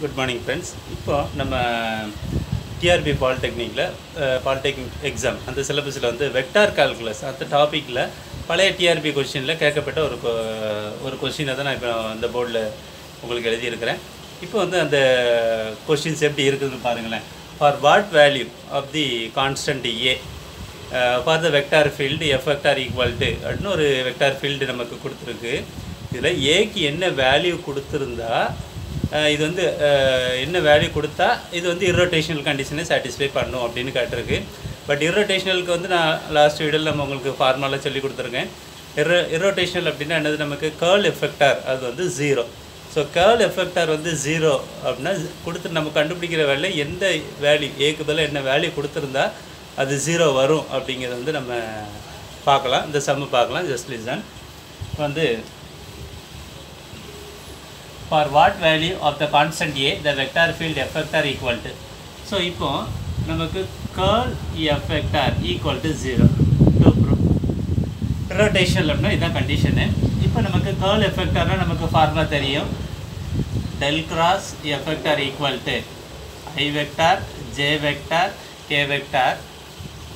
Good morning friends இப்போ நம்ம TRP பாலிடெக்னிக்கில் polytechnic exam அந்த சிலபஸில் வந்து வெக்டார் கால்குலஸ் அந்த டாப்பிக்கில் பழைய டிஆர்பி கொஷினில் கேட்கப்பட்ட ஒரு கொ- ஒரு கொஷினை தான் நான் இப்போ அந்த போர்டில் உங்களுக்கு எழுதியிருக்கிறேன். இப்போ வந்து அந்த கொஷின்ஸ் எப்படி இருக்குதுன்னு பாருங்களேன். For what value of the constant a for the vector field F vector equal to அப்படின்னு ஒரு வெக்டார் ஃபீல்டு நமக்கு கொடுத்துருக்கு. இதில் ஏக்கு என்ன வேல்யூ கொடுத்துருந்தா இது வந்து என்ன வேல்யூ கொடுத்தா இது வந்து இர்ரோட்டேஷனல் கண்டிஷனை சாட்டிஸ்ஃபை பண்ணும் அப்படின்னு கேட்டிருக்கு. பட் இர்ரோட்டேஷனலுக்கு வந்து நான் லாஸ்ட் வீடியோவில் நம்ம உங்களுக்கு ஃபார்மலாக சொல்லி கொடுத்துருக்கேன். இர்ரோ இர்ரோட்டேஷனல் அப்படின்னா என்னது? நமக்கு கேர்ள் எஃபெக்டார் அது வந்து ஜீரோ ஸோ கேர்ள் எஃபெக்டார் வந்து ஜீரோ அப்படின்னா கொடுத்து நம்ம கண்டுபிடிக்கிற வேலை எந்த வேல்யூ ஏக்கு பதில் என்ன வேல்யூ கொடுத்துருந்தா அது ஜீரோ வரும் அப்படிங்கிறத வந்து நம்ம பார்க்கலாம். இந்த சம்மு பார்க்கலாம். ஜஸ்ட் லிசன் வந்து for what value of the constant a the vector field F vector equal to so இப்போ நமக்கு curl F vector equal to zero to prove rotation அப்படின்னா இதுதான் கண்டிஷனு இப்போ நமக்கு கேர்ள் எஃபெக்டார்னால் நமக்கு ஃபார்முலா தெரியும். Del cross F vector equal to i vector j vector k vector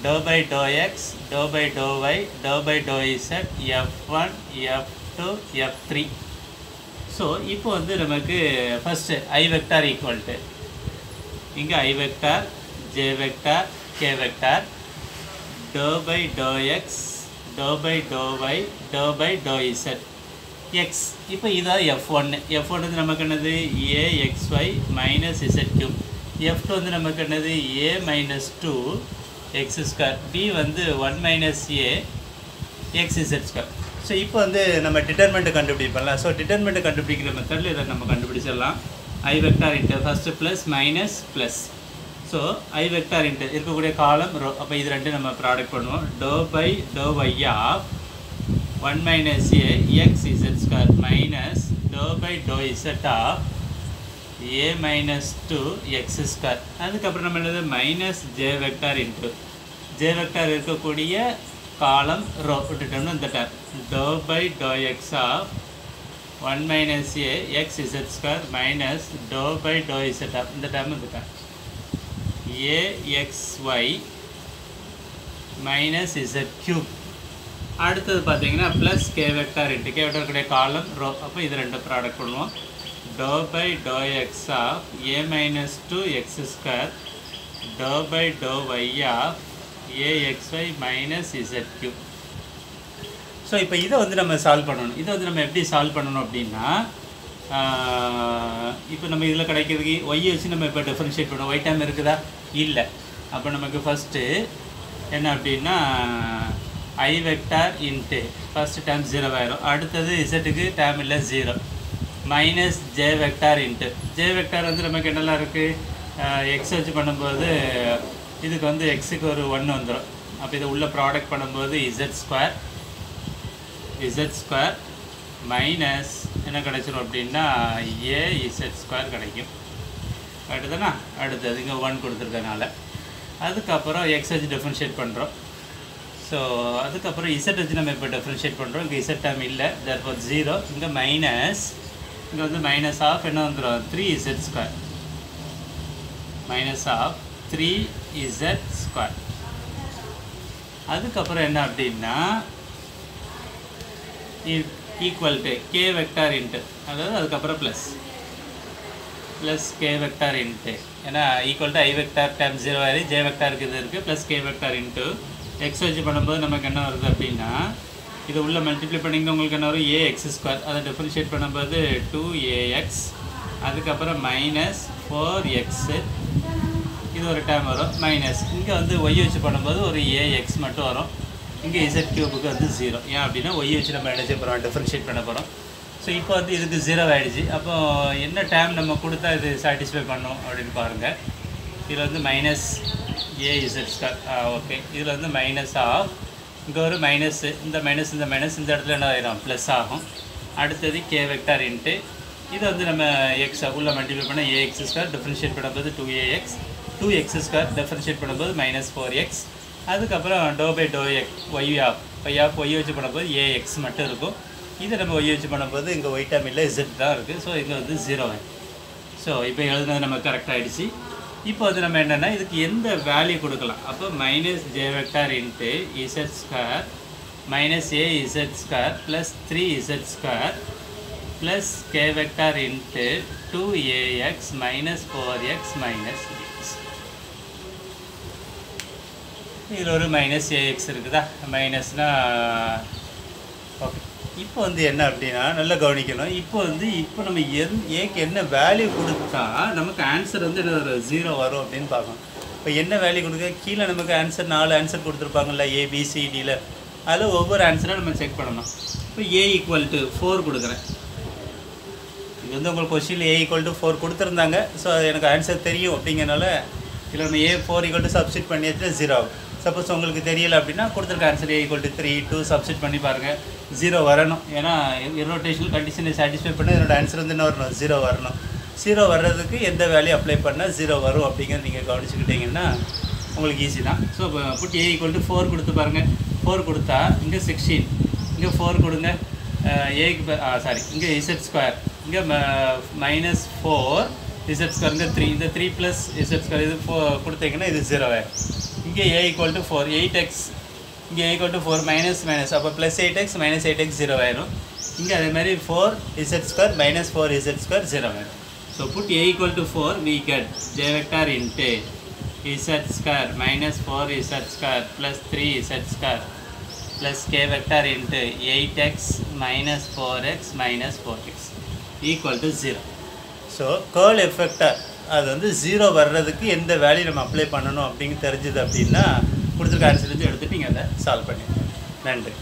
do by do x do by do y do by do z F one F two F three so இப்போ வந்து நமக்கு first i vector equal to இங்கே i vector j vector k vector do by do x do by do y do by do z x இப்போ இதான் F ஒன்று F one வந்து நமக்கு என்னது? A x y minus z cube f two வந்து நமக்கு என்னது? A minus two x square b வந்து one minus a x z square so இப்போ வந்து நம்ம டிட்டர்மெண்ட்டை கண்டுபிடிப்போம்ல. ஸோ டிட்டர்மெண்ட்டை கண்டுபிடிக்கிற மெத்தடில் இதை நம்ம கண்டுபிடிச்சிடலாம். I vector into first plus minus plus so i vector into இருக்கக்கூடிய காலம் ரோ அப்போ இது ரெண்டு நம்ம ப்ராடக்ட் பண்ணுவோம். Doe by doe y of one minus a x z square minus doe by doe z of a minus two x square அதுக்கப்புறம் நம்ம என்னது? Minus j vector into j vector இருக்கக்கூடிய column row விட்டுட்டோம்னா இந்த term doe by doe x of one minus a x z square minus doe by doe z of இந்த term இந்த term a x y minus z cube அடுத்தது பார்த்தீங்கன்னா plus k vector into k vector column row அப்போ இது ரெண்டு product பண்ணுவோம் doe by doe x of a minus two x square doe by doe y of a x y minus z cube so இப்போ இதை வந்து நம்ம solve பண்ணணும். இதை வந்து நம்ம எப்படி சால்வ் பண்ணணும் அப்படின்னா இப்போ நம்ம இதில் கிடைக்கிறதுக்கு ஒய்யை வச்சு நம்ம இப்போ டிஃப்ரென்ஷியேட் பண்ணுவோம் ஒய் டைம் இருக்குதா? இல்லை. அப்போ நமக்கு ஃபஸ்ட்டு என்ன அப்படின்னா i vector into first time zero ஆயிரும். அடுத்தது இசட்டுக்கு டைம் இல்லை zero minus j vector into j vector வந்து நமக்கு என்னெல்லாம் இருக்குது எக்ஸ் வச்சு பண்ணும்போது இதுக்கு வந்து எக்ஸுக்கு ஒரு ஒன்று வந்துடும் அப்போ இதை உள்ளே ப்ராடக்ட் பண்ணும்போது z square z square minus என்ன கிடைச்சிரும் அப்படின்னா ஏ இசட் ஸ்கொயர் கிடைக்கும். அடுத்தனா அடுத்தது இங்கே ஒன் கொடுத்துருக்கனால. அதுக்கப்புறம் எக்ஸ் டிஃப்ரென்ஷியேட் பண்ணுறோம் ஸோ அதுக்கப்புறம் இசட் வச்சு நம்ம இப்போ டிஃப்ரென்ஷியேட் பண்ணுறோம் இங்கே இசட் டைம் இல்லை. தர்ஃபோர் ஜீரோ இங்கே மைனஸ் இங்கே வந்து மைனஸ் ஆஃப் என்ன வந்துடும் three Z square minus of three Z square அதுக்கப்புறம் என்ன அப்படின்னா equal to K vector into அதாவது அதுக்கப்புறம் plus plus K vector into ஏன்னா equal to I vector time zero ஆயிரு ஜே வெக்டாருக்கு இது இருக்குது plus K vector into X வச்சு பண்ணும்போது நமக்கு என்ன வருது அப்படின்னா இது உள்ள மல்டிப்ளை பண்ணிங்க உங்களுக்கு என்ன வரும்? ஏ எக்ஸ் ஸ்கொயர் அதை டிஃப்ரென்ஷியேட் பண்ணும்போது டூ ஏஎக்ஸ் அதுக்கப்புறம் மைனஸ் ஃபோர் எக்ஸு இது ஒரு டைம் வரும். மைனஸ் இங்கே வந்து ஒய் வச்சு பண்ணும்போது ஒரு ஏ எக்ஸ் மட்டும் வரும். இங்கே இசட் கியூபுக்கு வந்து ஜீரோ ஏன் அப்படின்னா ஒய் வச்சு நம்ம என்ன செய்ய போகிறோம் டிஃப்ரென்ஷியேட் பண்ண போகிறோம் ஸோ இப்போ வந்து இதுக்கு ஜீரோ ஆகிடுச்சு அப்போ என்ன டைம் நம்ம கொடுத்தா இது சாட்டிஸ்ஃபை பண்ணும் அப்படின்னு பாருங்கள் இதில் வந்து minus a z square okay இதில் வந்து மைனஸ் ஆஃப் இங்கே ஒரு மைனஸ் இந்த மைனஸ் இந்த மைனஸ் இந்த இடத்துல என்ன ஆயிரும்? ப்ளஸ் ஆகும். அடுத்தது கே வெக்டார் இன்ட்டு இது வந்து நம்ம எக்ஸ் உள்ள மல்டிப்ளை பண்ண ஏஎக்ஸ் ஸ்கொயர் டிஃப்ரென்ஷியேட் பண்ணும்போது two a x two x square differentiate பண்ணும்போது மைனஸ் ஃபோர் எக்ஸ் அதுக்கப்புறம் doe by doe x y of y of y வச்சு பண்ணும்போது ஏஎக்ஸ் மட்டும் இருக்கும். இதை நம்ம ஒய் வச்சு பண்ணும்போது இங்கே ஒய் டைம் இல்லை இசட் தான் இருக்குது ஸோ இங்கே வந்து ஜீரோ ஸோ இப்போ எழுதுனது நம்ம கரெக்ட் ஆகிடுச்சு இப்போ வந்து நம்ம என்னென்னா இதுக்கு எந்த வேல்யூ கொடுக்கலாம்? அப்போ minus j vector into z square minus a z square plus three z square plus k vector into two a x minus four x minus இதில் ஒரு மைனஸ் ஏஎக்ஸ் இருக்குதா? மைனஸ்னால் ஓகே இப்போ வந்து என்ன அப்படின்னா நல்லா கவனிக்கணும். இப்போ வந்து இப்போ நம்ம எந் ஏக்கு என்ன வேல்யூ கொடுத்தா நமக்கு ஆன்சர் வந்து என்ன ஒரு ஜீரோ வரும் அப்படின்னு பார்க்கணும். இப்போ என்ன வேல்யூ கொடுக்க கீழே நமக்கு ஆன்சர் நாலு ஆன்சர் கொடுத்துருப்பாங்கல்ல ஏபிசிடியில் அதில் ஒவ்வொரு ஆன்சரும் நம்ம செக் பண்ணணும். இப்போ ஏ ஈக்குவல் டு ஃபோர் கொடுக்குறேன். இது வந்து உங்களுக்கு question a equal to four கொடுத்துருந்தாங்க. ஸோ அது எனக்கு ஆன்சர் தெரியும் அப்படிங்கிறனால இதில் நம்ம a four equal to substitute பண்ணியாச்சுன்னா ஜீரோ ஆகும். சப்போஸ் உங்களுக்கு தெரியல அப்படின்னா கொடுத்துருக்க answer a equal to three two substitute பண்ணி பாருங்கள் ஜீரோ வரணும். ஏன்னா இரோட்டேஷனல் கண்டிஷனை சாட்டிஸ்ஃபை பண்ண என்னோடய ஆன்சர் வந்து என்ன வரணும் ஜீரோ வரணும். ஜீரோ வர்றதுக்கு எந்த வேல்யூ அப்ளை பண்ணால் ஜீரோ வரும் அப்படிங்கிறத நீங்கள் கவனிச்சுக்கிட்டீங்கன்னா உங்களுக்கு ஈஸி தான். So put a equal to four கொடுத்து பாருங்கள் ஃபோர் கொடுத்தா இங்கே சிக்ஸ்டீன் இங்கே ஃபோர் கொடுங்க. ஏக்கு சாரி இங்கே இசட் ஸ்கொயர் இங்கே minus four z square three இந்த த்ரீ ப்ளஸ் இசட் ஸ்கொயர் இது ஃபோ கொடுத்தீங்கன்னா இது ஜீரோ இங்கே a equal to four eight x இங்கே a equal to four minus minus அப்போ plus eight x minus eight x zero ஆயிரும். இங்கே அதே மாதிரி four z square minus four z square zero ஆயிரும் so put a equal to four we get j vector into z square minus four z square plus three z square plus k vector into eight x minus four x minus four x equal to zero so curl f vector அது வந்து zero வர்றதுக்கு எந்த value நம்ம apply பண்ணணும் அப்படின்னு தெரிஞ்சது அப்படின்னா கொடுத்துருக்க ஆன்சர் எடுத்துகிட்டு நீங்கள் அதை சால்வ் பண்ணிடுங்க நன்றி.